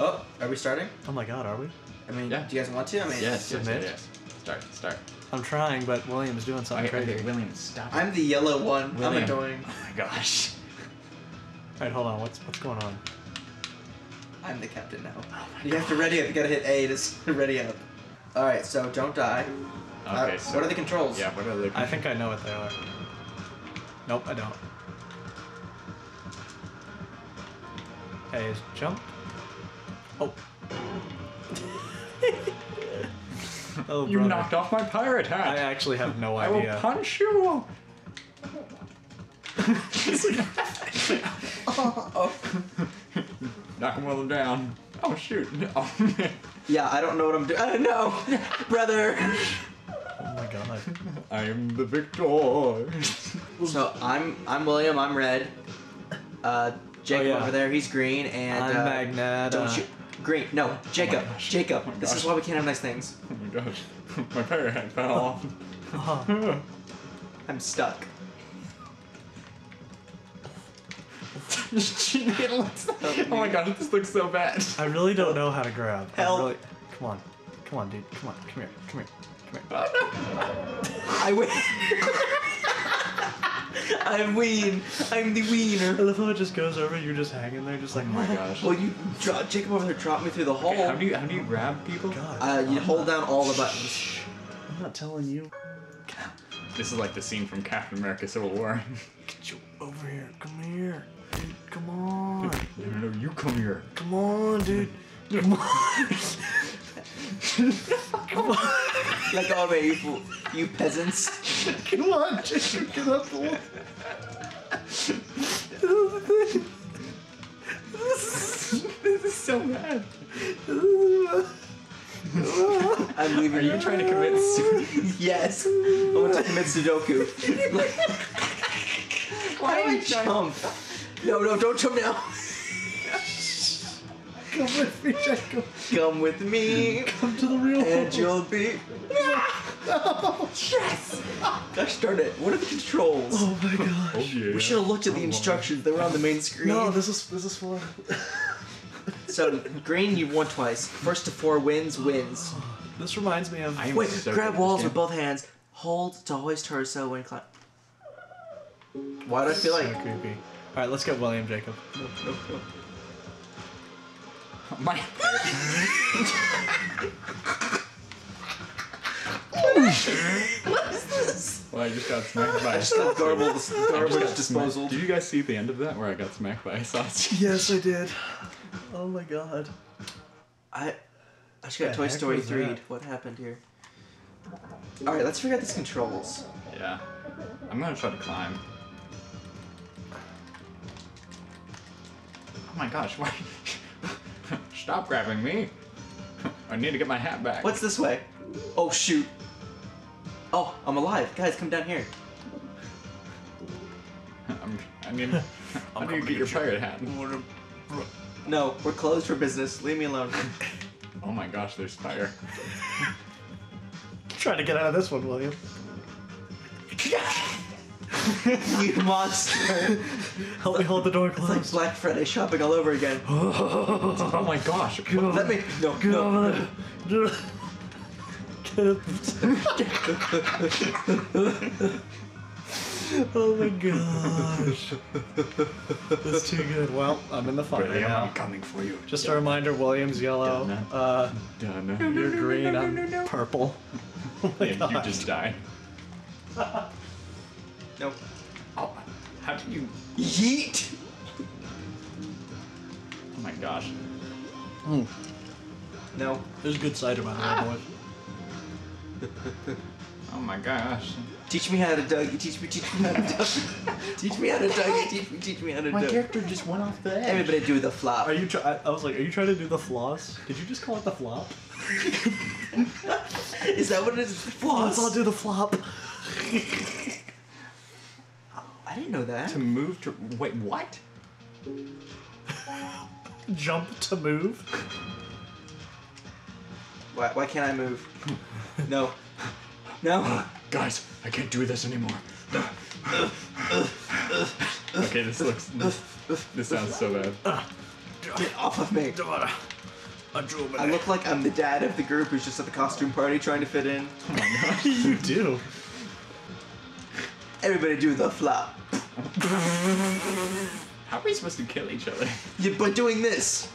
Oh, are we starting? Oh my god, are we? I mean, Yeah. do you guys want to? I mean, Yes, yes, Submit. yes. Start, start. I'm trying, but William's doing something Okay, crazy. okay, William, stop. it. I'm the yellow one. William. I'm annoying. Oh my gosh. Alright, hold on. What's what's going on? I'm the captain now. Oh my You have to ready up. You gotta hit A to ready up. All right, so don't die. Okay, Uh, so what are the controls? Yeah, what are the? Controls? I think I know what they are. Nope, I don't. Hey, is jump? Oh. oh, You brother. knocked off my pirate hat. I actually have no I will idea. punch you. Knock William down. Oh shoot. Oh, Yeah, I don't know what I'm doing. I know, brother. Oh my god. I am the victor. So I'm I'm William. I'm red. Uh, Jacob Oh, yeah. over there. He's green. And I'm uh, Magneta. Don't you? Green. No, oh Jacob. gosh. Jacob. Oh this is why we can't have nice things. Oh my gosh. My pirate hat fell oh. off. Oh, I'm stuck. it looks, oh my god, this looks so bad. I really don't know how to grab. Help. really- come on. Come on, dude. Come on. Come here. Come here. Come here. Oh I win. I'm ween. I'm the I wiener. love how it just goes over. You're just hanging there, just like, Oh my gosh. Well, you dro- Jacob over there dropped me through the hole. Okay, how do you how do you grab people? God. Uh, you hold down all the buttons. Shh. I'm not telling you. This is like the scene from Captain America: Civil War. Get you over here. Come here. Dude, come on. no, no, no, you come here. Come on, dude. Come on. Come on. Let go of you. You peasants. Come on, Jason. Get up the wall. this is so bad. I'm leaving Are you trying to commit suicide? yes. I want to commit Sudoku. Why do I jump? No, no, don't jump now. Come with me, Jacob. Come with me, Come to the real and world. you'll be. Yes! Gosh darn it! What are the controls? Oh my gosh. Oh yeah. We should have looked at the instructions. They were on the main screen. No, this is this is fun. So green, you won twice. First to four wins wins. This reminds me of. I am Wait, so grab walls with both hands. Hold to hoist torso when climb. Why do I feel so like? creepy. All right, let's get William Jacob. No, no, no. My What is this? well, I just got smacked by. I just got garbled, I garbage disposal. Did you guys see the end of that where I got smacked by a sausage? Yes, I did. Oh my god. I, I just got Toy Story 3? What happened here? Alright, let's figure out these controls. Yeah. I'm gonna try to climb. Oh my gosh, why? Stop grabbing me. I need to get my hat back. What's this way? Oh, shoot. Oh, I'm alive. Guys, come down here. I'm, I need. How do you coming get to your get you. pirate hat? No, we're closed for business. Leave me alone. Oh my gosh, there's fire. Trying to get out of this one, William. you monster. Help me hold the door It's like closed. Black Friday shopping all over again. Oh my gosh. Let me. No, Get no. over there. Oh my gosh. That's too good. Well, I'm in the fun right now. I'm coming for you. Just a reminder, William's yellow. Done. Uh, Done. you're green. I'm purple. Oh my you just died. No. Oh, how did you? Yeet! Oh my gosh. Hmm. No. There's a good cider by the way, ah. boys. Oh my gosh. Teach me how to Dougie. Teach me, teach me how to Dougie. teach me how to Dougie. Teach me, teach me how to My Dougie. character just went off the edge. Everybody do the flop. Are you? Try- I, I was like, are you trying to do the floss? Did you just call it the flop? Is that what it is? Oh, let's all do the flop. I didn't know that. to move to wait what? Jump to move. Why, why can't I move? No. No. Guys, I can't do this anymore. okay, this looks this, this sounds so bad. Get off of me. I look like I'm the dad of the group who's just at the costume party trying to fit in. Oh my gosh. you do. Everybody do the flop. How are we supposed to kill each other? Yeah, by doing this.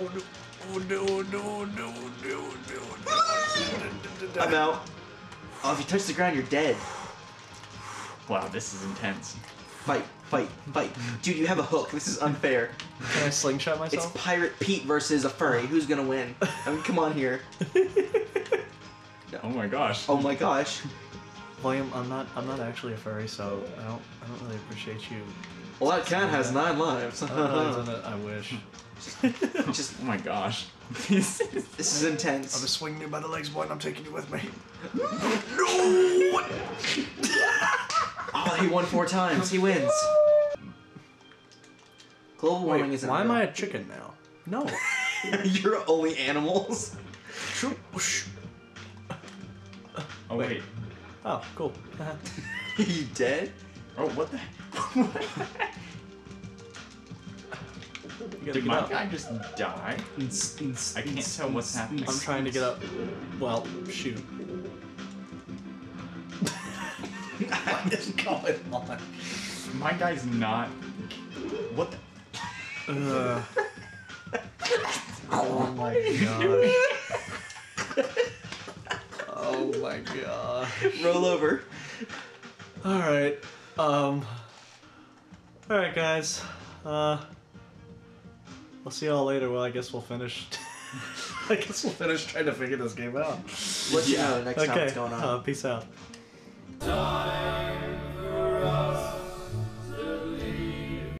Oh no! Oh no! No! No! No! No! I'm out. Oh, if you touch the ground, you're dead. Wow, this is intense. Fight, fight, fight. Dude, you have a hook. This is unfair. Can I slingshot myself? It's? Pirate Pete versus a furry. Who's gonna win? I mean, come on here. Oh my gosh. Oh my gosh. William, I'm not. I'm not actually a furry, so I don't. I don't really appreciate you. Well, that cat has nine lives. I, don't know. I wish. Just, Oh my gosh. This is- intense. I'm just swinging you by the legs, boy, and I'm taking you with me. no! Oh, he won four times. He wins. Global warming isn't. why am. I a chicken now? No. You're only animals. oh wait. Oh, cool. you dead? Oh, what the? You Did my up. guy just die? I can't tell what's happening. I'm trying to get up. Well, shoot. what is going on? My guy's not. What the? Uh, oh my gosh. My gosh. Roll over. Alright. Um. Alright, guys. Uh. I'll see y'all later. Well, I guess we'll finish. I guess we'll finish trying to figure this game out. Let you know next time Okay. what's going on. Uh, peace out. Time